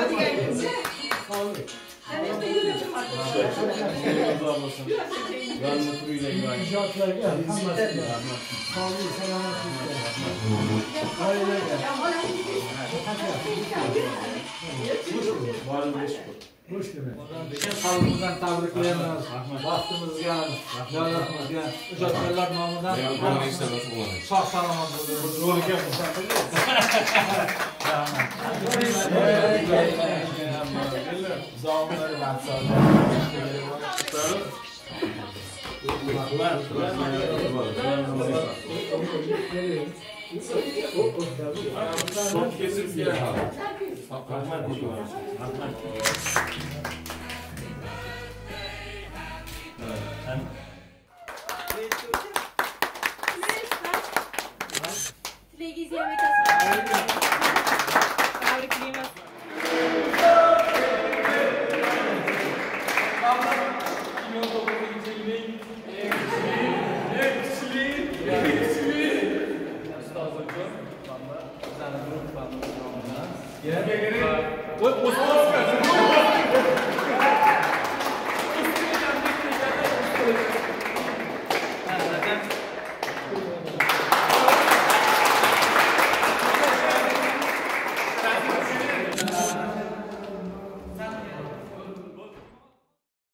Hadi gel. Hoş geldin. Bütün salgından tabriklerimiz, bahtımız yan, devletimiz yan, uzatmalar namından sağ salamat oluyoruz. Rol yapın. Son kesip gel. Rahmet olsun. Rahmet olsun. Ladies, here with us. Ustaz hocam, ben de, ben de, ben de, ben de, ben de, ben de, ben de, ben de, ben de, ben de,